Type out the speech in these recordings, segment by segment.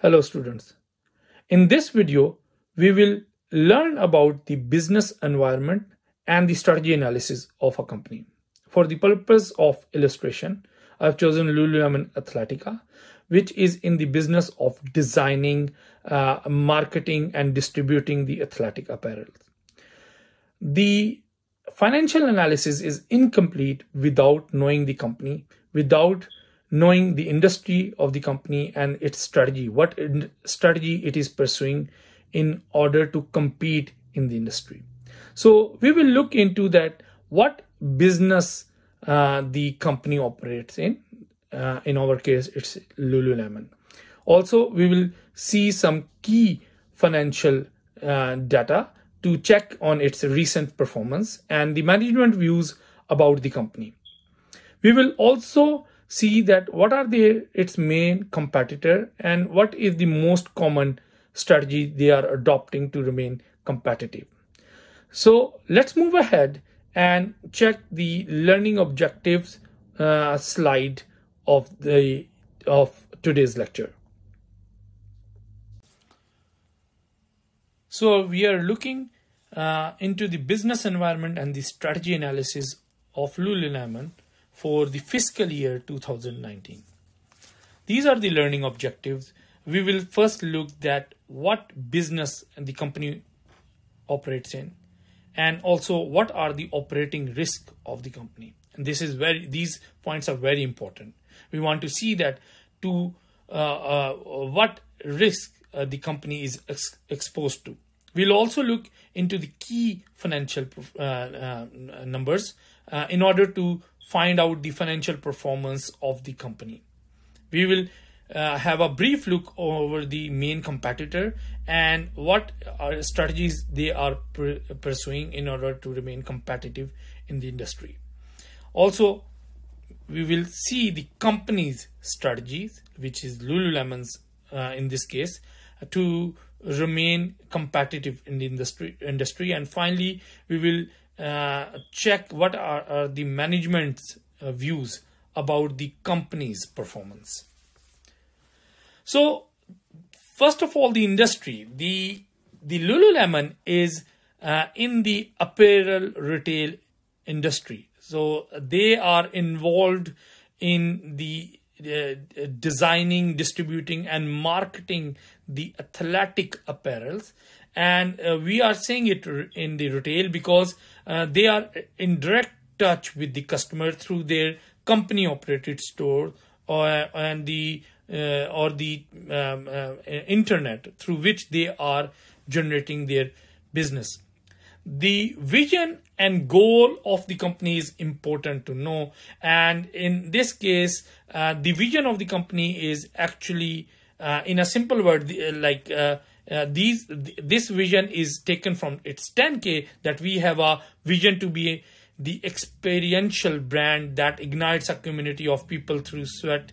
Hello students. In this video, we will learn about the business environment and the strategy analysis of a company. For the purpose of illustration, I've chosen Lululemon Athletica, which is in the business of designing, uh, marketing and distributing the athletic apparel. The financial analysis is incomplete without knowing the company, without knowing the industry of the company and its strategy, what strategy it is pursuing in order to compete in the industry. So we will look into that what business uh, the company operates in. Uh, in our case, it's Lululemon. Also, we will see some key financial uh, data to check on its recent performance and the management views about the company. We will also see that what are the its main competitor and what is the most common strategy they are adopting to remain competitive. So let's move ahead and check the learning objectives uh, slide of the of today's lecture. So we are looking uh, into the business environment and the strategy analysis of Lululemon for the fiscal year 2019. These are the learning objectives. We will first look at what business the company operates in and also what are the operating risk of the company. And this is very these points are very important. We want to see that to uh, uh, what risk uh, the company is ex exposed to. We'll also look into the key financial uh, uh, numbers uh, in order to find out the financial performance of the company. We will uh, have a brief look over the main competitor and what strategies they are pursuing in order to remain competitive in the industry. Also, we will see the company's strategies, which is Lululemon's uh, in this case, to remain competitive in the industry. Industry, and finally, we will uh, check what are, are the management's uh, views about the company's performance. So, first of all, the industry, the the Lululemon is uh, in the apparel retail industry. So they are involved in the uh, designing, distributing, and marketing the athletic apparels. And uh, we are saying it in the retail because uh, they are in direct touch with the customer through their company operated store or and the uh, or the um, uh, internet through which they are generating their business. The vision and goal of the company is important to know. And in this case uh, the vision of the company is actually uh, in a simple word like uh, these this vision is taken from its 10k that we have a vision to be the experiential brand that ignites a community of people through sweat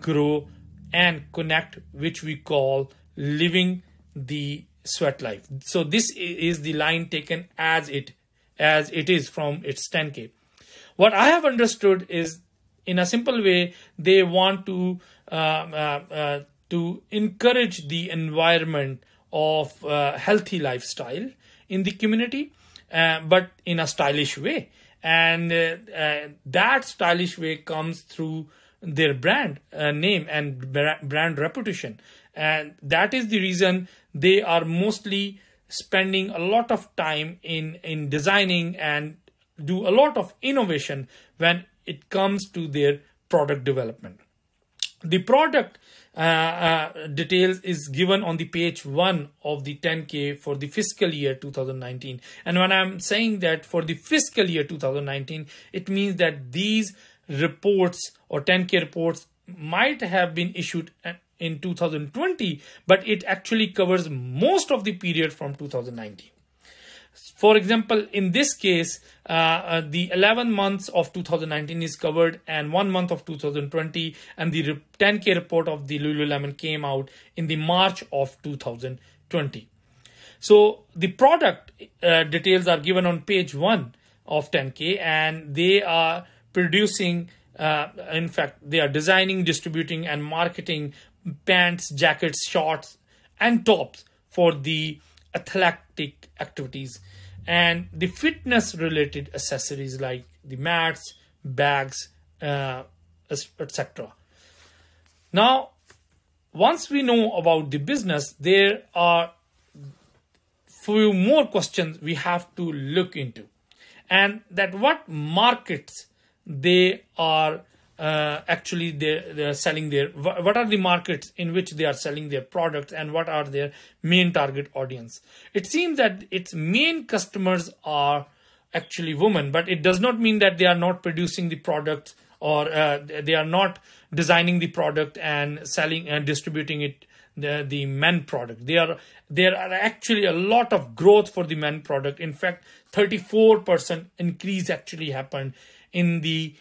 grow and connect which we call living the sweat life. So this is the line taken as it as it is from its 10k what i have understood is in a simple way they want to uh, uh, uh, to encourage the environment of uh, healthy lifestyle in the community, uh, but in a stylish way. And uh, uh that stylish way comes through their brand uh, name and brand reputation. And that is the reason they are mostly spending a lot of time in, in designing and do a lot of innovation when it comes to their product development. The product uh, uh, details is given on the page 1 of the 10K for the fiscal year 2019. And when I'm saying that for the fiscal year 2019, it means that these reports or 10K reports might have been issued in 2020, but it actually covers most of the period from 2019. For example, in this case, uh, uh, the 11 months of 2019 is covered and one month of 2020 and the 10K report of the Lululemon came out in the March of 2020. So the product uh, details are given on page one of 10K and they are producing uh, in fact, they are designing, distributing, and marketing pants, jackets, shorts, and tops for the athletic activities and the fitness related accessories like the mats, bags, uh, etc. Now, once we know about the business, there are few more questions we have to look into and that what markets they are uh, actually they're, they're selling their what are the markets in which they are selling their products and what are their main target audience? It seems that its main customers are actually women but it does not mean that they are not producing the products or uh, they are not designing the product and selling and distributing it the, the men product. They are there are actually a lot of growth for the men product. In fact 34% increase actually happened in the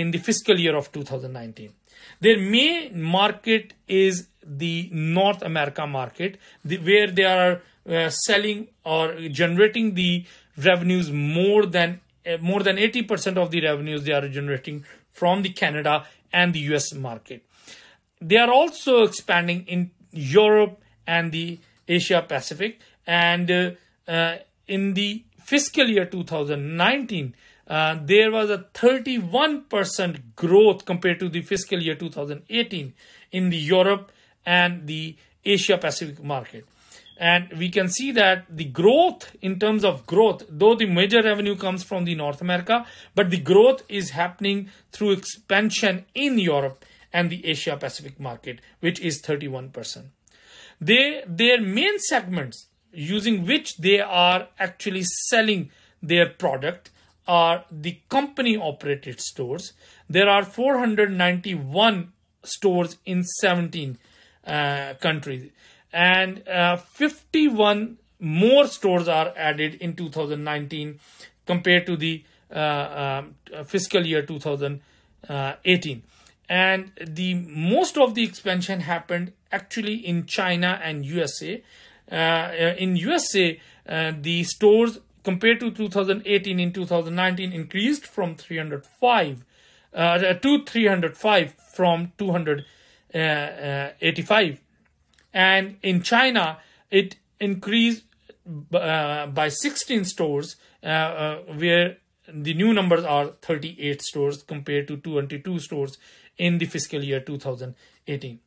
in the fiscal year of 2019 their main market is the north america market the, where they are uh, selling or generating the revenues more than uh, more than 80% of the revenues they are generating from the canada and the us market. They are also expanding in europe and the asia pacific and uh, uh in the fiscal year 2019 uh, there was a 31% growth compared to the fiscal year 2018 in the Europe and the Asia Pacific market. And we can see that the growth in terms of growth, though the major revenue comes from the North America, but the growth is happening through expansion in Europe and the Asia Pacific market, which is 31%. They, their main segments using which they are actually selling their product are the company operated stores. There are 491 stores in 17 uh, countries and uh, 51 more stores are added in 2019 compared to the uh, um, fiscal year 2018 and the most of the expansion happened actually in China and USA. Uh, in USA, uh, the stores compared to 2018 in 2019 increased from 305 uh, to 305 from 285 uh, and in China it increased uh, by 16 stores uh, uh, where the new numbers are 38 stores compared to 22 stores in the fiscal year 2018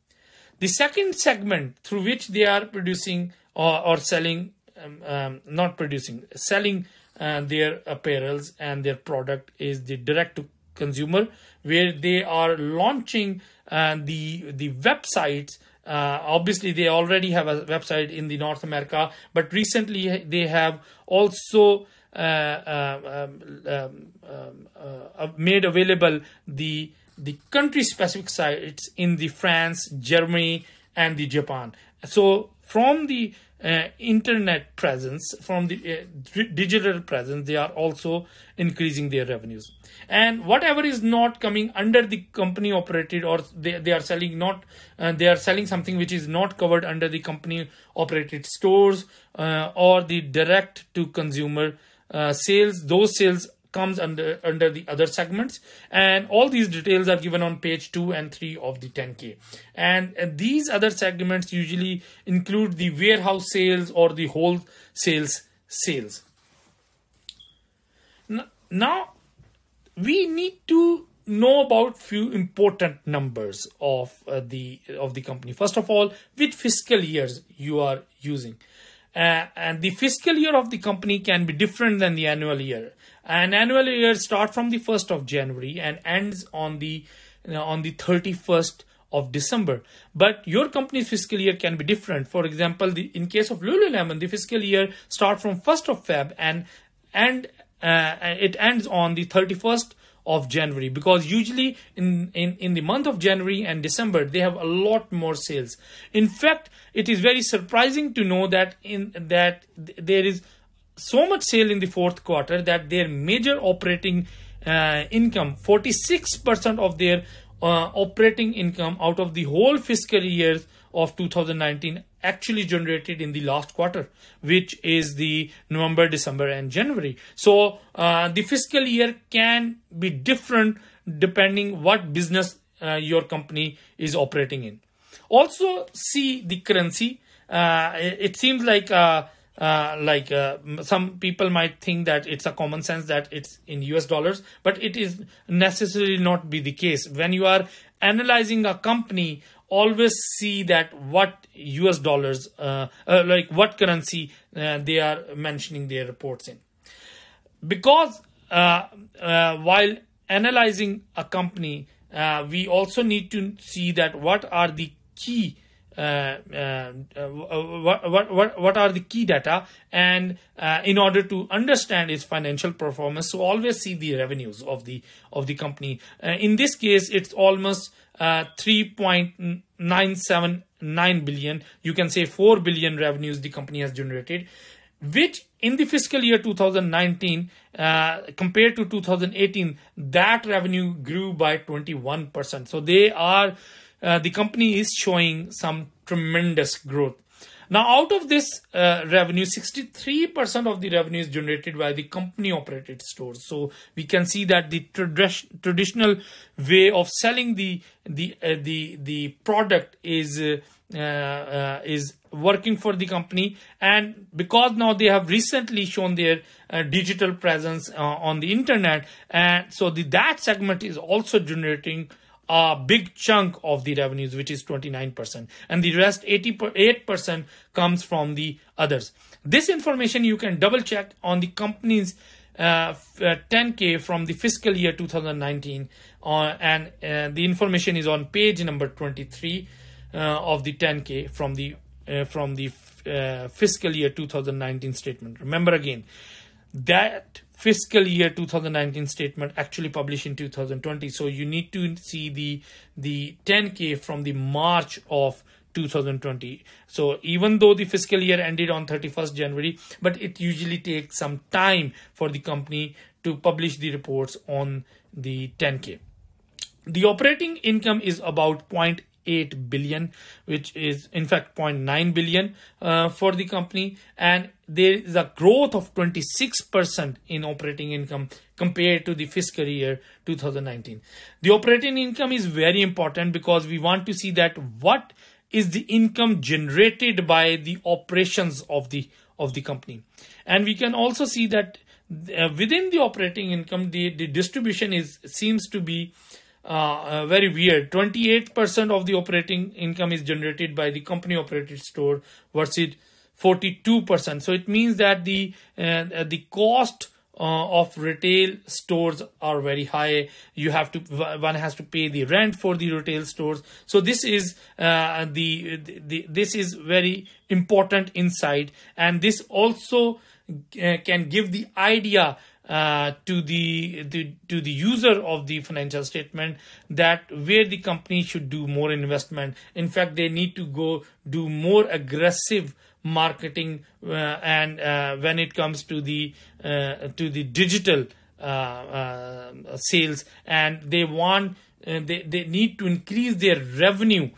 the second segment through which they are producing or, or selling um, um, not producing, selling uh, their apparels and their product is the direct to consumer, where they are launching uh, the the websites. Uh, obviously, they already have a website in the North America, but recently they have also uh, uh, um, um, uh, made available the the country specific sites in the France, Germany, and the Japan. So from the uh, internet presence, from the uh, digital presence, they are also increasing their revenues. And whatever is not coming under the company operated or they, they are selling not, uh, they are selling something which is not covered under the company operated stores uh, or the direct to consumer uh, sales, those sales comes under under the other segments. And all these details are given on page 2 and 3 of the 10k and, and these other segments usually include the warehouse sales or the whole sales sales. Now we need to know about few important numbers of uh, the of the company. First of all which fiscal years you are using. Uh, and the fiscal year of the company can be different than the annual year an annual year starts from the 1st of January and ends on the know, on the 31st of December. But your company's fiscal year can be different. For example, the, in case of Lululemon, the fiscal year starts from 1st of Feb and and uh, it ends on the 31st of January because usually in, in, in the month of January and December they have a lot more sales. In fact, it is very surprising to know that in that there is so much sale in the fourth quarter that their major operating uh, income 46% of their uh, operating income out of the whole fiscal year of 2019 actually generated in the last quarter which is the november december and january so uh, the fiscal year can be different depending what business uh, your company is operating in. Also see the currency. Uh, it, seems like uh, uh, like uh, some people might think that it's a common sense that it's in US dollars, but it is necessarily not be the case. When you are analyzing a company, always see that what US dollars, uh, uh, like what currency they are mentioning their reports in. Because while analyzing a company, we also need to see that what are the key uh, uh, uh, what, what, what, what are the key data? And uh, in order to understand its financial performance so always see the revenues of the of the company. Uh, in this case it's almost uh, 3.979 billion. You can say 4 billion revenues the company has generated which in the fiscal year 2019 uh, compared to 2018 that revenue grew by 21% so they are uh, the company is showing some tremendous growth. Now, out of this uh, revenue, 63% of the revenue is generated by the company operated stores. So we can see that the trad traditional way of selling the the uh, the the product is uh, uh is working for the company and because now they have recently shown their uh, digital presence on the internet and so the that segment is also generating a big chunk of the revenues, which is 29%, and the rest 88% comes from the others. This information you can double check on the company's uh, 10K uh, from the fiscal year 2019, uh, and uh, the information is on page number 23 uh, of the 10K from the uh, from the fiscal year 2019 statement. Remember again that fiscal year 2019 statement actually published in 2020 so you need to see the the 10k from the march of 2020 so even though the fiscal year ended on 31st january but it usually takes some time for the company to publish the reports on the 10k the operating income is about 0. 0.8 billion which is in fact 0.9 billion uh, for the company. And there is a growth of 26% in operating income compared to the fiscal year 2019 the operating income is very important because we want to see that what is the income generated by the operations of the of the company. And we can also see that uh, within the operating income the the distribution is seems to be uh, uh, very weird. 28% of the operating income is generated by the company operated store versus 42%. So it means that the uh, the cost uh, of retail stores are very high you have to one has to pay the rent for the retail stores so this is uh, the, the this is very important insight and this also uh, can give the idea uh, to the, the to the user of the financial statement that where the company should do more investment. In fact they need to go do more aggressive marketing uh, and uh, when it comes to the uh, to the digital uh, uh, sales. And they want they, they need to increase their revenue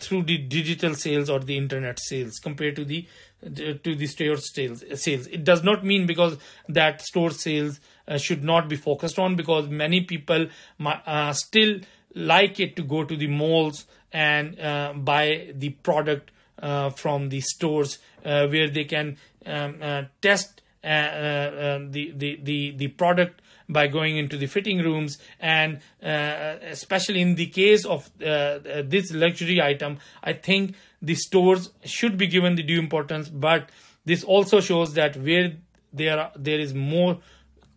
through the digital sales or the internet sales compared to the to the store sales sales. It does not mean because that store sales uh, should not be focused on because many people uh, still like it to go to the malls and uh, buy the product uh, from the stores uh, where they can um, uh, test the, the the the product by going into the fitting rooms and uh, especially in the case of uh, this luxury item i think the stores should be given the due importance but this also shows that where there there is more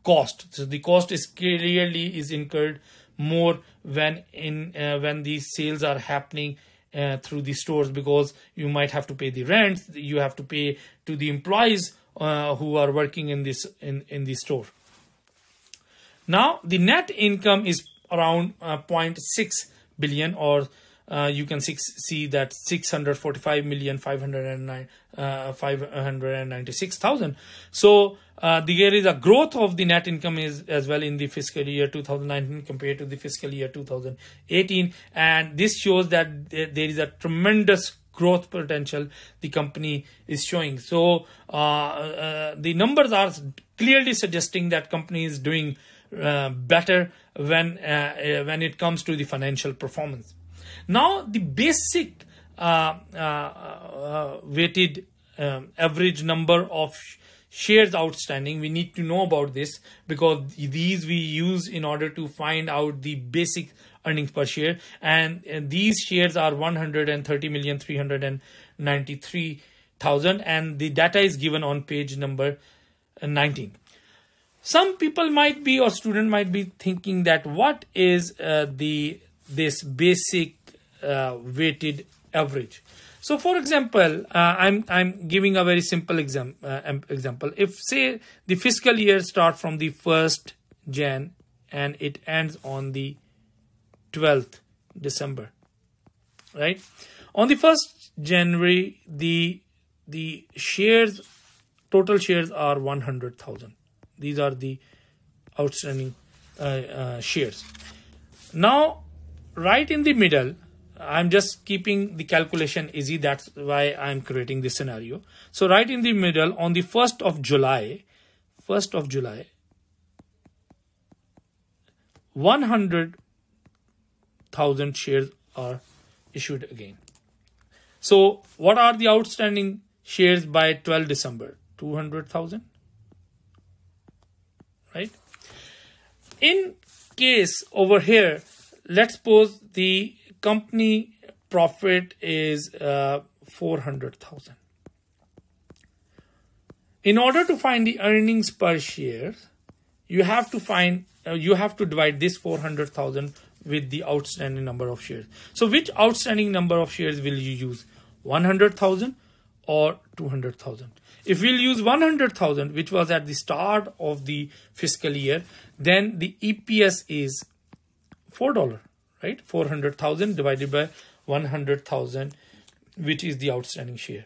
cost. So the cost is clearly is incurred more when in uh, when these sales are happening uh, through the stores because you might have to pay the rent you have to pay to the employees uh, who are working in this in in the store now the net income is around uh, 0.6 billion or uh, you can see that 645 million 509 uh, 596,000 so uh, there is a growth of the net income is as well in the fiscal year 2019 compared to the fiscal year 2018 and this shows that there is a tremendous growth potential the company is showing. So uh, uh, the numbers are clearly suggesting that company is doing uh, better when uh, when it comes to the financial performance. Now the basic weighted um, average number of shares outstanding we need to know about this because these we use in order to find out the basic earnings per share and, and these shares are 130 million 393,000 and the data is given on page number 19 some people might be or student might be thinking that what is uh, the this basic uh, weighted average so, for example, uh, I'm I'm giving a very simple exam, uh, example. If say the fiscal year starts from the first Jan and it ends on the twelfth December, right? On the first January, the the shares total shares are one hundred thousand. These are the outstanding uh, uh shares. Now, right in the middle I'm just keeping the calculation easy. That's why I'm creating this scenario. So right in the middle on the 1st of July, 1st of July, 100,000 shares are issued again. So what are the outstanding shares by 12 December? 200,000, right? In case over here, let's suppose the company profit is uh, 400,000. In order to find the earnings per share, you have to find uh, you have to divide this 400,000 with the outstanding number of shares. So which outstanding number of shares will you use? 100,000 or 200,000? If we'll use 100,000, which was at the start of the fiscal year, then the EPS is $4 right? 400,000 divided by 100,000 which is the outstanding share.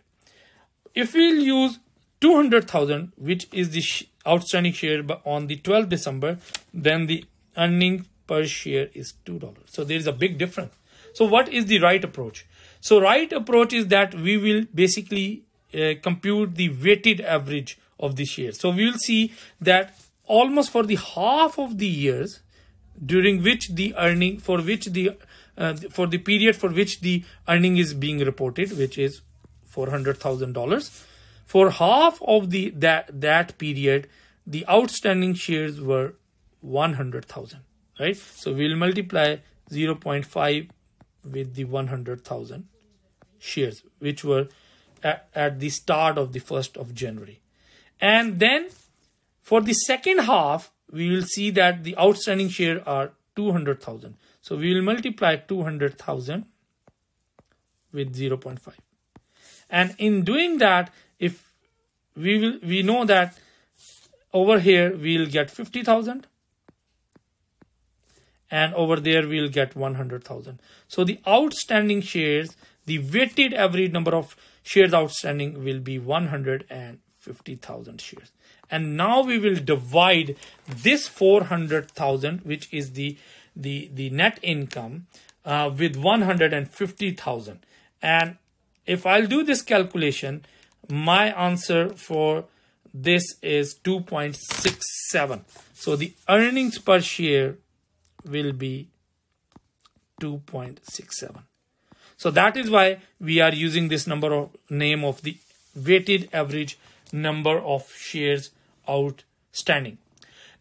If we'll use 200,000 which is the sh outstanding share on the 12th December then the earning per share is $2 so there is a big difference. So what is the right approach? So right approach is that we will basically uh, compute the weighted average of the shares. So we will see that almost for the half of the years during which the earning for which the uh, for the period for which the earning is being reported which is $400,000 for half of the that that period the outstanding shares were 100,000 right? So we'll multiply 0.5 with the 100,000 shares which were at, at the start of the 1st of January and then for the second half we will see that the outstanding share are 200,000. So we will multiply 200,000 with 0.5. And in doing that, if we will, we know that over here we'll get 50,000 and over there we'll get 100,000. So the outstanding shares, the weighted average number of shares outstanding will be 150,000 shares. And now we will divide this 400,000 which is the the the net income uh, with 150,000 and if I'll do this calculation my answer for this is 2.67 so the earnings per share will be 2.67 so that is why we are using this number of name of the weighted average number of shares outstanding.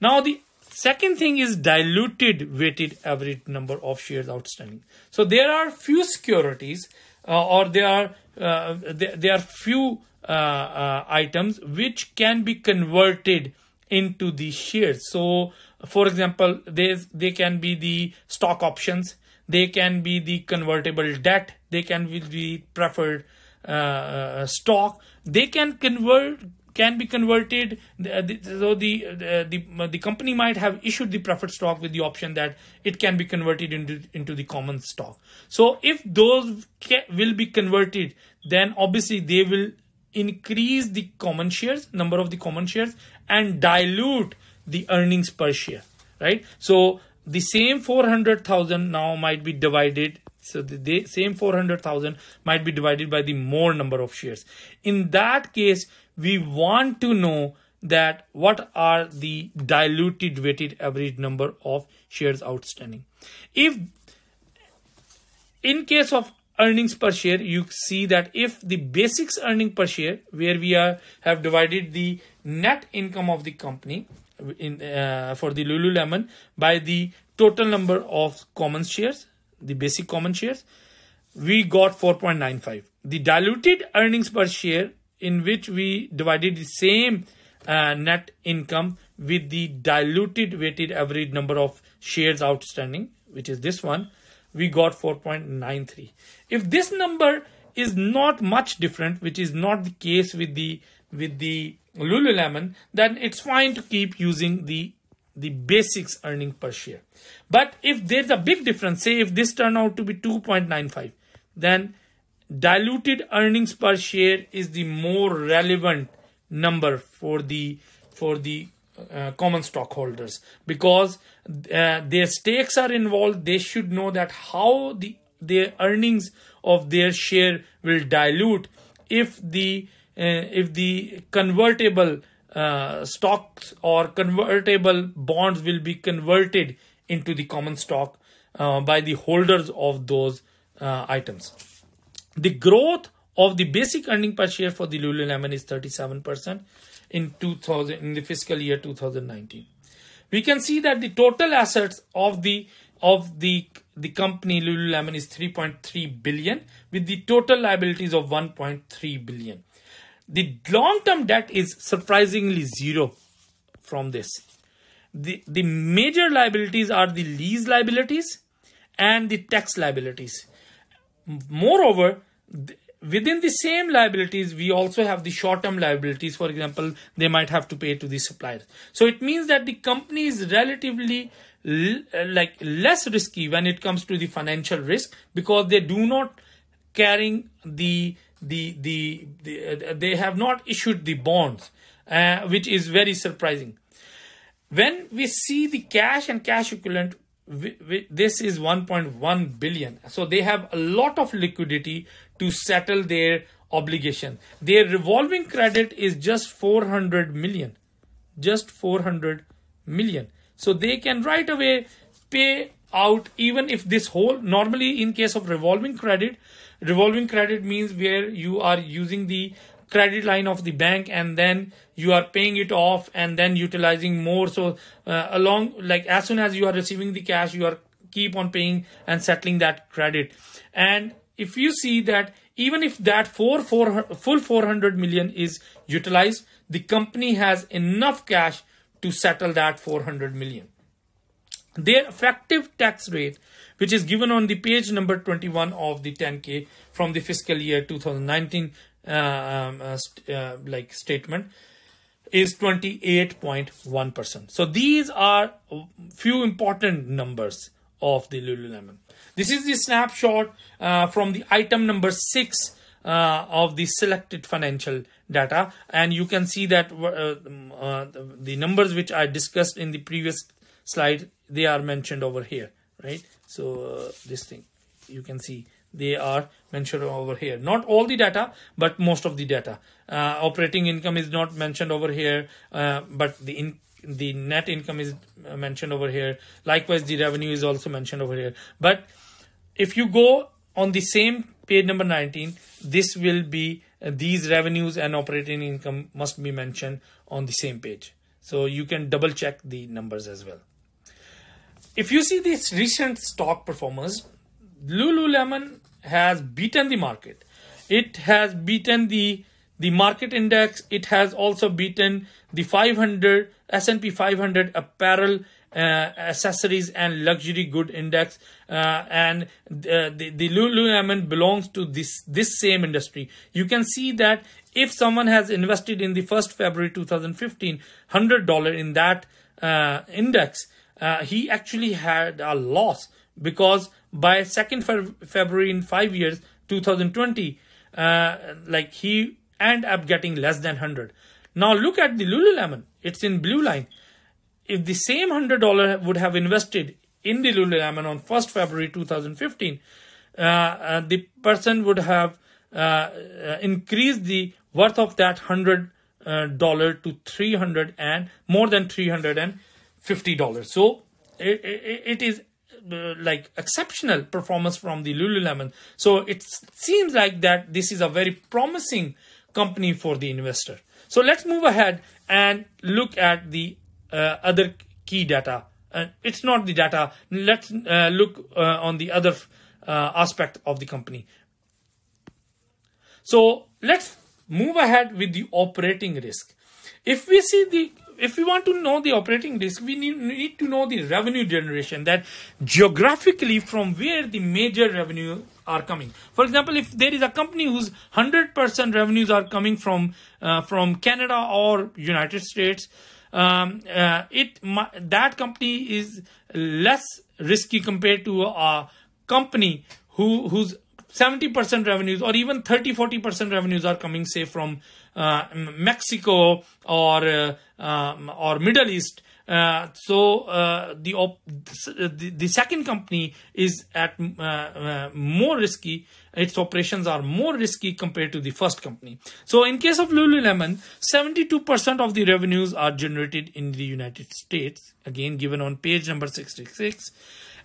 Now the second thing is diluted weighted average number of shares outstanding. So there are few securities uh, or there are uh, there, are few uh, uh items which can be converted into the shares. So for example, they can be the stock options, they can be the convertible debt, they can be the preferred uh, uh, stock, they can convert can be converted. So the the the company might have issued the preferred stock with the option that it can be converted into into the common stock. So if those will be converted then obviously they will increase the common shares number of the common shares and dilute the earnings per share right? So the same 400000 now might be divided so the same 400,000 might be divided by the more number of shares. In that case, we want to know that what are the diluted weighted average number of shares outstanding. If in case of earnings per share, you see that if the basics earning per share, where we are have divided the net income of the company in uh, for the Lululemon by the total number of common shares, the basic common shares, we got 4.95. The diluted earnings per share in which we divided the same uh, net income with the diluted weighted average number of shares outstanding, which is this one, we got 4.93. If this number is not much different, which is not the case with the with the Lululemon, then it's fine to keep using the the basics earning per share. But if there's a big difference, say if this turned out to be 2.95, then diluted earnings per share is the more relevant number for the for the uh, common stockholders because uh, their stakes are involved they should know that how the their earnings of their share will dilute if the if the convertible uh, stocks or convertible bonds will be converted into the common stock uh, by the holders of those uh, items the growth of the basic earning per share for the Lululemon is 37% in 2000 in the fiscal year 2019. We can see that the total assets of the of the the company Lululemon is 3.3 billion with the total liabilities of 1.3 billion. The long-term debt is surprisingly zero from this. The, the major liabilities are the lease liabilities and the tax liabilities. Moreover, within the same liabilities we also have the short term liabilities for example they might have to pay to the suppliers so it means that the company is relatively uh, like less risky when it comes to the financial risk because they do not carrying the the the, the uh, they have not issued the bonds uh, which is very surprising. When we see the cash and cash equivalent this is 1.1 billion. So they have a lot of liquidity to settle their obligation. Their revolving credit is just 400 million. Just 400 million. So they can right away pay out even if this whole normally in case of revolving credit revolving credit means where you are using the credit line of the bank and then you are paying it off and then utilizing more. So uh, along like as soon as you are receiving the cash you are keep on paying and settling that credit. And if you see that even if that four, four full 400 million is utilized the company has enough cash to settle that 400 million their effective tax rate which is given on the page number 21 of the 10k from the fiscal year 2019 uh, um, uh, uh, like statement is 28.1%. So these are few important numbers of the Lululemon. This is the snapshot uh, from the item number six uh, of the selected financial data. And you can see that uh, the numbers which I discussed in the previous slide, they are mentioned over here, right? So this thing, you can see they are mentioned over here. Not all the data but most of the data. Uh, operating income is not mentioned over here uh, but the in the net income is mentioned over here. Likewise the revenue is also mentioned over here. But if you go on the same page number 19 this will be uh, these revenues and operating income must be mentioned on the same page. So you can double check the numbers as well if you see this recent stock performance Lululemon has beaten the market. It has beaten the the market index. It has also beaten the 500 S&P 500 apparel uh, accessories and luxury good index uh, and uh, the, the Lululemon belongs to this this same industry you can see that if someone has invested in the 1st February 2015 $100 in that uh, index uh, he actually had a loss because by 2nd February in 5 years 2020 uh, like he end up getting less than 100 now look at the Lululemon. It's in blue line. If the same $100 would have invested in the Lululemon on 1st February 2015 uh, uh, the person would have uh, uh, increased the worth of that $100 to 300 and more than 300 and $50. So it, it, it is uh, like exceptional performance from the Lululemon. So it seems like that this is a very promising company for the investor. So let's move ahead and look at the uh, other key data. Uh, it's not the data. Let's uh, look uh, on the other uh, aspect of the company. So let's move ahead with the operating risk. If we see the if we want to know the operating risk, we need, need to know the revenue generation that geographically from where the major revenue are coming. For example, if there is a company whose 100% revenues are coming from uh, from Canada or United States, um, uh, it that company is less risky compared to a company who whose 70% revenues or even 30 40% revenues are coming say from Mexico or uh, um, or Middle East. Uh, so uh, the, the, the second company is at uh, uh, more risky. Its operations are more risky compared to the first company. So in case of lululemon 72% of the revenues are generated in the united states. Again given on page number 66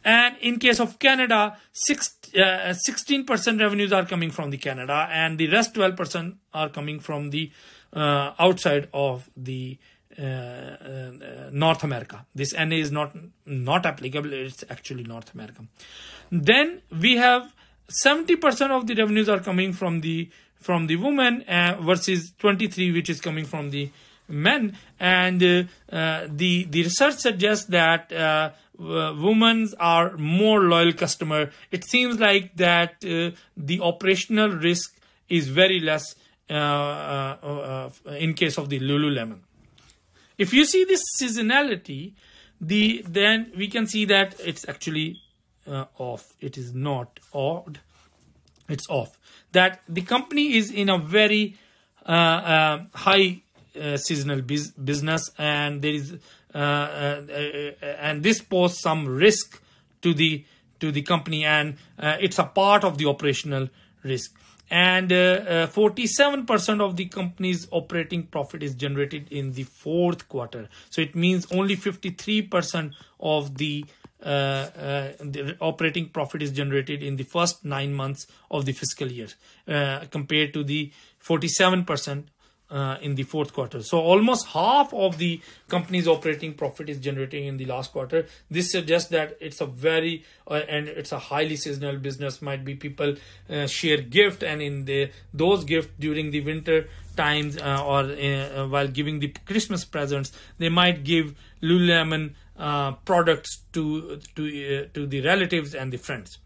and in case of Canada, 16% uh, revenues are coming from the Canada and the rest 12% are coming from the uh, outside of the uh, uh, North America. This NA is not not applicable. It's actually North America. Then we have 70% of the revenues are coming from the from the woman uh, versus 23 which is coming from the men and the the research suggests that uh, uh, women are more loyal customer. It seems like that uh, the operational risk is very less uh, uh, uh in case of the lululemon. If you see this seasonality the then we can see that it's actually uh, off. It is not odd. It's off. That the company is in a very high seasonal business and there is uh, uh, uh, and this poses some risk to the to the company and it's a part of the operational risk. And 47% of the company's operating profit is generated in the fourth quarter. So it means only 53% of the uh, uh, the operating profit is generated in the first nine months of the fiscal year uh, compared to the 47% uh, in the fourth quarter. So almost half of the company's operating profit is generating in the last quarter. This suggests that it's a very uh, and it's a highly seasonal business. Might be people uh, share gift and in the those gifts during the winter times uh, or uh, while giving the Christmas presents, they might give Lululemon uh, products to to to the relatives and the friends.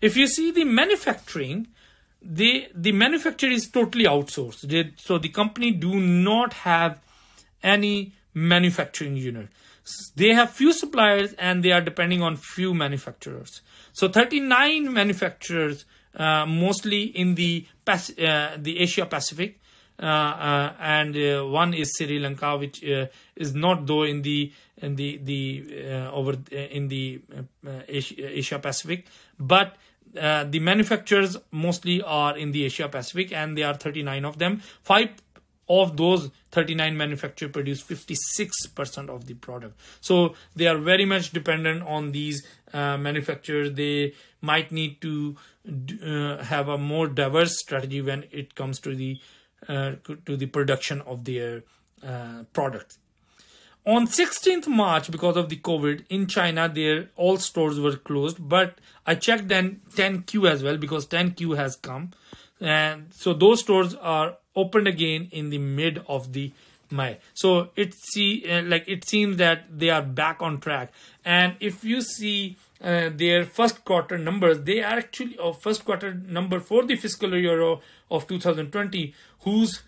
If you see the manufacturing, the the manufacture is totally outsourced. They, so the company do not have any manufacturing unit. They have few suppliers and they are depending on few manufacturers. So 39 manufacturers uh, mostly in the uh, the asia pacific uh, uh and uh, one is sri lanka which uh, is not though in the in the the over in the asia pacific. But uh, the manufacturers mostly are in the Asia Pacific and there are 39 of them. Five of those 39 manufacturers produce 56% of the product. So they are very much dependent on these uh, manufacturers. They might need to uh, have a more diverse strategy when it comes to the uh, to the production of their uh, products on 16th March, because of the COVID in China, their all stores were closed. But I checked then 10Q as well because 10Q has come, and so those stores are opened again in the mid of the May. So it see uh, like it seems that they are back on track. And if you see uh, their first quarter numbers, they are actually of first quarter number for the fiscal year of 2020, whose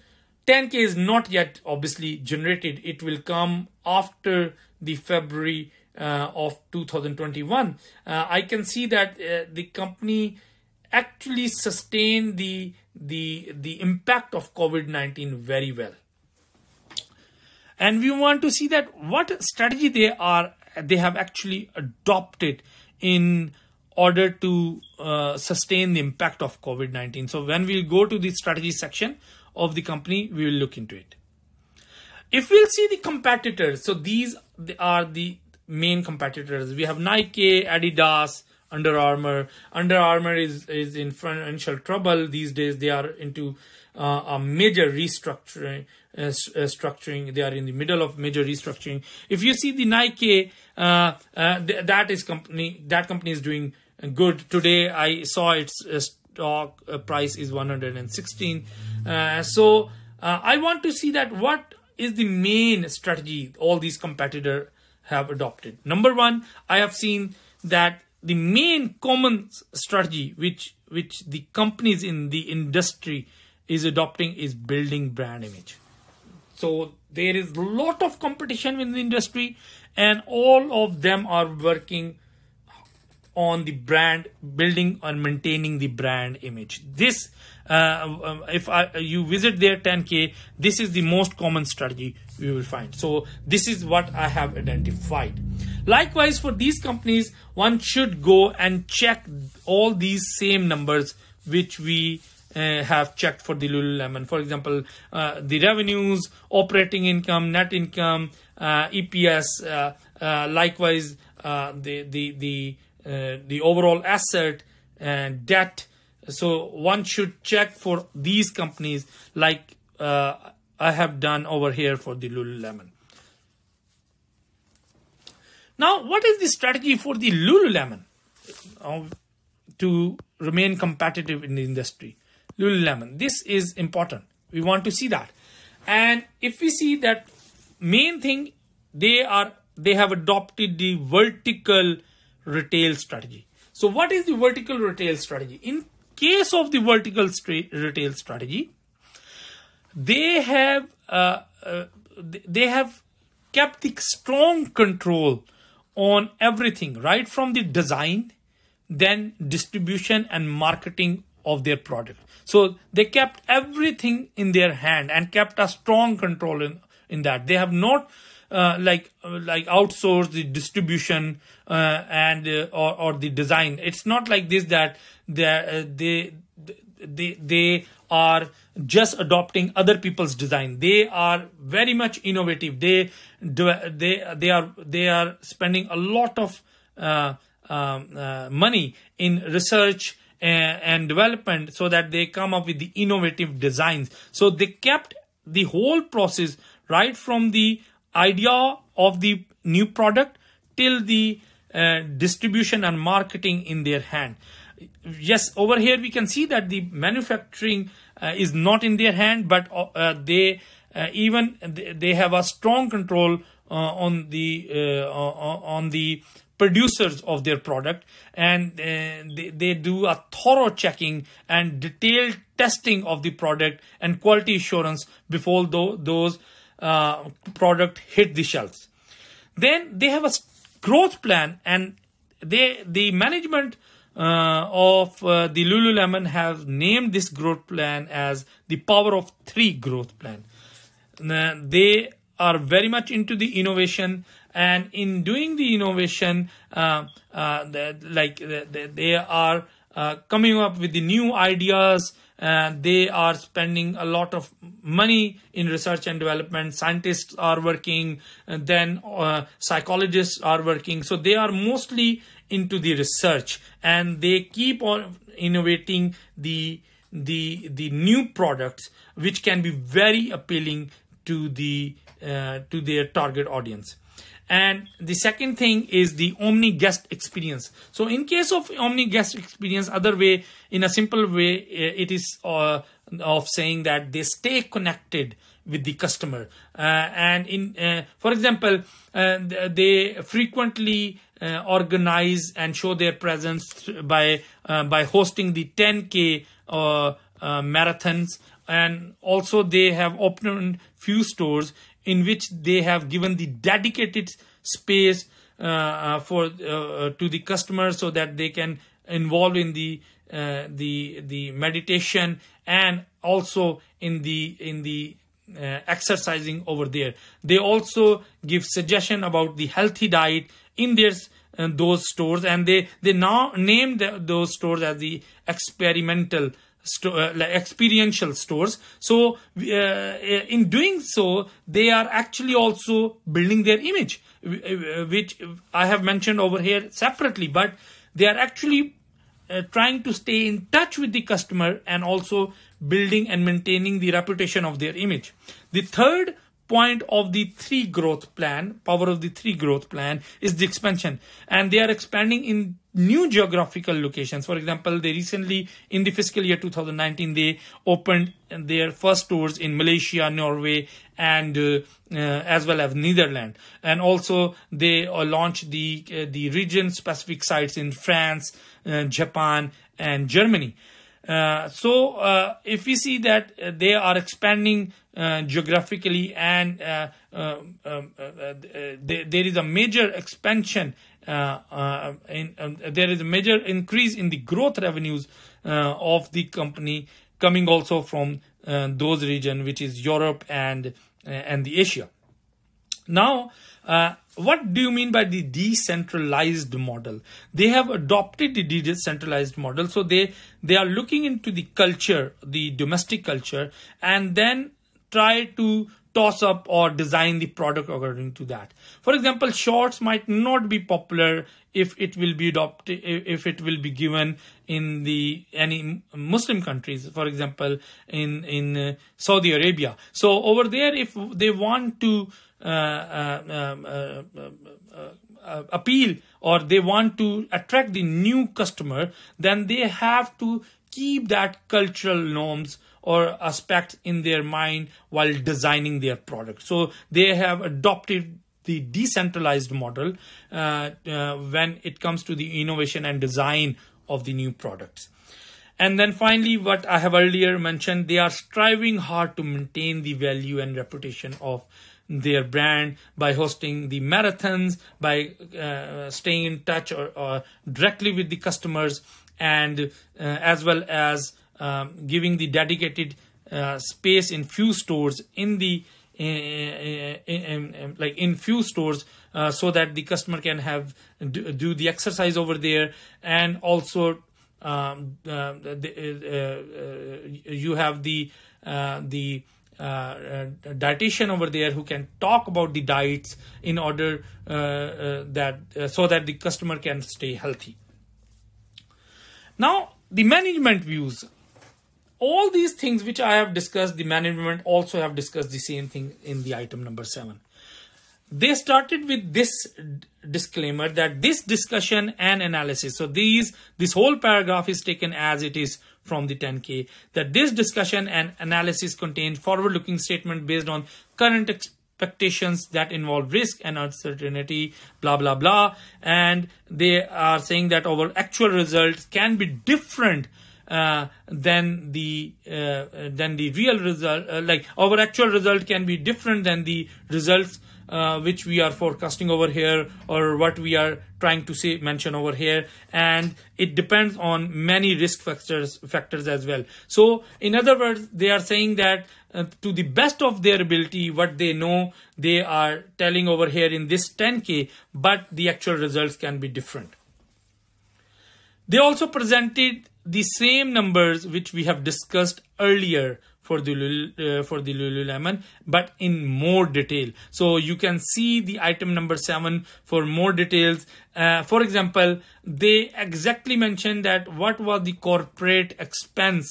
10k is not yet obviously generated. It will come after the february uh, of 2021 uh, i can see that uh, the company actually sustained the the the impact of covid-19 very well. And we want to see that what strategy they are they have actually adopted in order to uh, sustain the impact of covid-19 so when we go to the strategy section of the company, we will look into it. if we'll see the competitors, so these are the main competitors. We have Nike, Adidas, Under Armour. Under Armour is, is in financial trouble these days. They are into uh, a major restructuring. Uh, uh, structuring they are in the middle of major restructuring if you see the nike uh, uh, th that is company that company is doing good today i saw its uh, stock price is 116 Uh, so uh, i want to see that what is the main strategy all these competitors have adopted. Number one i have seen that the main common strategy which which the companies in the industry is adopting is building brand image. So there is a lot of competition in the industry and all of them are working on the brand building and maintaining the brand image. This uh, if I, you visit their 10k this is the most common strategy we will find so this is what i have identified likewise for these companies one should go and check all these same numbers which we uh, have checked for the Lululemon. For example, uh, the revenues, operating income, net income, uh, EPS. Uh, uh, likewise, the the the the overall asset and debt. So one should check for these companies, like uh, I have done over here for the Lululemon. Now, what is the strategy for the Lululemon uh, to remain competitive in the industry? Lululemon. This is important. We want to see that. And if we see that main thing, they are they have adopted the vertical retail strategy. So what is the vertical retail strategy? In case of the vertical retail strategy, they have uh, uh, they have kept the strong control on everything right from the design then distribution and marketing of their product so they kept everything in their hand and kept a strong control in, in that. They have not uh, like uh, like outsourced the distribution uh, and uh, or, or the design. It's not like this that they they they they are just adopting other people's design. They are very much innovative. They they they are they are spending a lot of um, money in research and development so that they come up with the innovative designs. So they kept the whole process right from the idea of the new product till the uh, distribution and marketing in their hand. Yes, over here we can see that the manufacturing uh, is not in their hand, but uh, they uh, even they have a strong control uh, on the uh, on the producers of their product and they, they do a thorough checking and detailed testing of the product and quality assurance before th those uh, product hit the shelves. Then they have a growth plan and they the management uh, of uh, the lululemon have named this growth plan as the power of three growth plan. Uh, they are very much into the innovation and in doing the innovation uh, uh, like the, they are uh, coming up with the new ideas and they are spending a lot of money in research and development. Scientists are working and then uh, psychologists are working. So they are mostly into the research and they keep on innovating the the the new products which can be very appealing to the uh, to their target audience and the second thing is the omni guest experience. So in case of omni guest experience other way in a simple way uh, it is uh, of saying that they stay connected with the customer. Uh, and in uh, for example uh, they frequently uh, organize and show their presence by by hosting the 10k marathons. And also they have opened few stores in which they have given the dedicated space uh, uh for uh, to the customer so that they can involve in the uh, the the meditation and also in the in the uh, exercising over there. They also give suggestion about the healthy diet in their uh, those stores and they they now name the, those stores as the experimental uh, like experiential stores. So uh, in doing so, they are actually also building their image, which I have mentioned over here separately, but they are actually uh, trying to stay in touch with the customer and also building and maintaining the reputation of their image. The third point of the three growth plan, power of the three growth plan is the expansion. And they are expanding in new geographical locations. For example, they recently, in the fiscal year 2019, they opened their first stores in Malaysia, Norway, and uh, uh, as well as Netherlands. And also they uh, launched the, uh, the region specific sites in France, uh, Japan, and Germany. Uh, so uh, if we see that uh, they are expanding uh, geographically and uh, um, there, there is a major expansion in, um, there is a major increase in the growth revenues of the company coming also from those region which is Europe and and the Asia. Now uh, what do you mean by the decentralized model? They have adopted the decentralized model. So they, they are looking into the culture, the domestic culture, and then try to toss up or design the product according to that. For example, shorts might not be popular if it will be adopted, if it will be given in the any Muslim countries, for example, in in uh, Saudi Arabia. So over there, if they want to uh, uh, um, uh, appeal or they want to attract the new customer, then they have to keep that cultural norms or aspect in their mind while designing their product. So they have adopted the decentralized model uh, uh, when it comes to the innovation and design of the new products. And then finally, what I have earlier mentioned, they are striving hard to maintain the value and reputation of their brand by hosting the marathons, by uh, staying in touch or, or, directly with the customers, and uh, as well as um, giving the dedicated uh, space in few stores in the uh, in, in, in, like in few stores uh, so that the customer can have do, do, the exercise over there and also um, uh, the, you have the the uh, uh, dietitian over there who can talk about the diets in order uh, uh that uh, so that the customer can stay healthy. Now, the management views. All these things which I have discussed, the management also have discussed the same thing in the item number seven. They started with this disclaimer that this discussion and analysis, so these this whole paragraph is taken as it is from the 10K that this discussion and analysis contains forward-looking statement based on current expectations that involve risk and uncertainty, blah, blah, blah. And they are saying that our actual results can be different uh, than the uh, than the real result. Uh, like our actual result can be different than the results uh, which we are forecasting over here or what we are trying to say mention over here and it depends on many risk factors factors as well so in other words they are saying that uh, to the best of their ability what they know they are telling over here in this 10k but the actual results can be different they also presented the same numbers which we have discussed earlier for the uh, for the Lululemon, but in more detail. So you can see the item number seven for more details. Uh, for example, they exactly mentioned that what was the corporate expense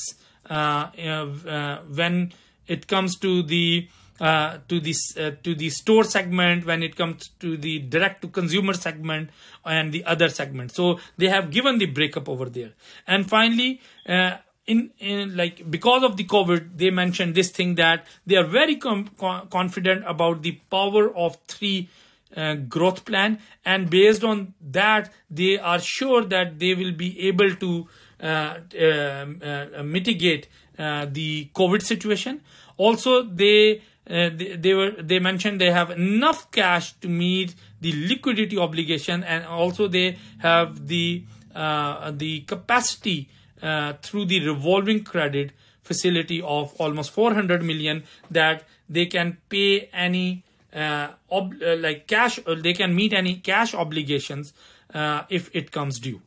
uh, uh when it comes to the uh, to this uh, to the store segment when it comes to the direct to consumer segment and the other segment. So they have given the breakup over there. And finally uh, in, in like because of the covid they mentioned this thing that they are very confident about the power of three uh, growth plan. And based on that they are sure that they will be able to uh, um, uh, mitigate the covid situation. Also they, uh, they were they mentioned they have enough cash to meet the liquidity obligation and also they have the uh, the capacity uh, through the revolving credit facility of almost 400 million that they can pay any uh, uh, like cash they can meet any cash obligations if it comes due.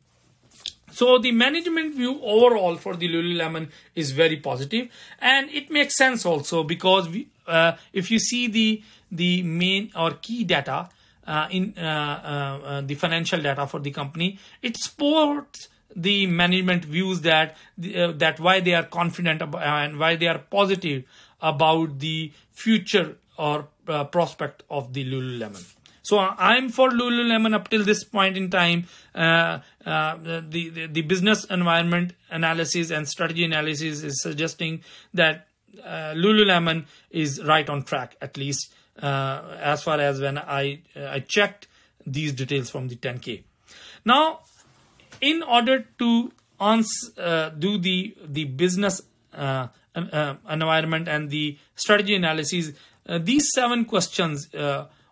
So the management view overall for the Lululemon is very positive, and it makes sense also because we, uh, if you see the the main or key data uh, in uh, uh, uh the financial data for the company, it supports the management views that uh, that why they are confident about, and why they are positive about the future or prospect of the Lululemon. So I'm for Lululemon up till this point in time. Uh, uh, the, the, the business environment analysis and strategy analysis is suggesting that uh, Lululemon is right on track at least uh, as far as when I I checked these details from the 10k. Now, in order to answer, uh, do the the business uh, environment and the strategy analysis, these seven questions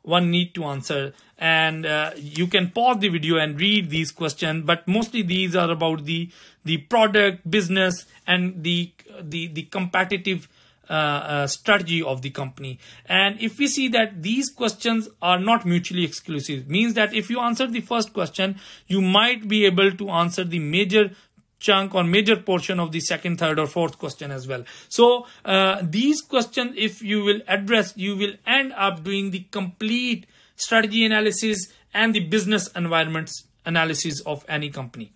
one need to answer and uh, you can pause the video and read these questions but mostly these are about the the product business and the the the competitive uh, uh, strategy of the company and if we see that these questions are not mutually exclusive means that if you answer the first question you might be able to answer the major chunk or major portion of the second, third or fourth question as well. So uh, these questions, if you will address, you will end up doing the complete strategy analysis and the business environments analysis of any company.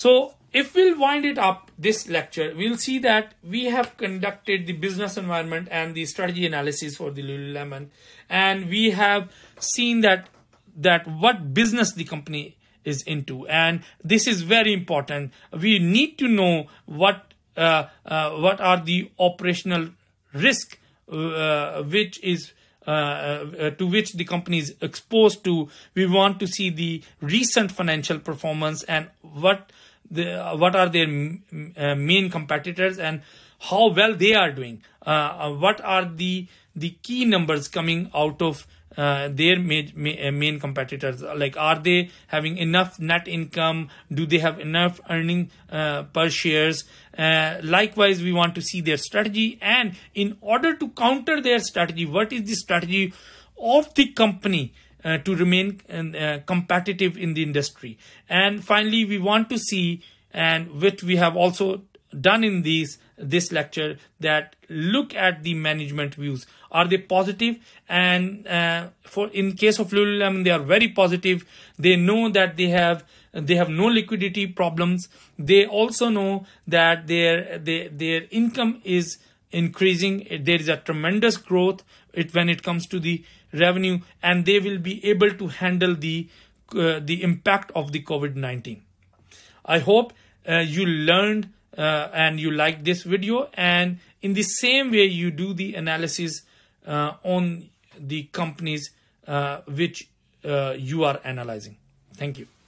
So if we'll wind it up this lecture, we'll see that we have conducted the business environment and the strategy analysis for the Lululemon. And we have seen that that what business the company is into. And this is very important. We need to know what uh, uh, what are the operational risk uh, which is uh, uh, to which the company is exposed to. We want to see the recent financial performance and what the what are their uh, main competitors and how well they are doing. What are the the key numbers coming out of uh, their main, uh, main competitors? Like are they having enough net income? Do they have enough earning uh, per shares? Uh, likewise we want to see their strategy and in order to counter their strategy what is the strategy of the company uh, to remain uh, competitive in the industry. And finally we want to see and which we have also done in these this lecture that look at the management views. Are they positive? positive and uh, for in case of lululemon they are very positive. They know that they have they have no liquidity problems. They also know that their their, their income is increasing. There is a tremendous growth it, when it comes to the revenue and they will be able to handle the uh, the impact of the covid-19 i hope uh, you learned uh, and you like this video and in the same way you do the analysis uh, on the companies uh, which uh, you are analyzing. Thank you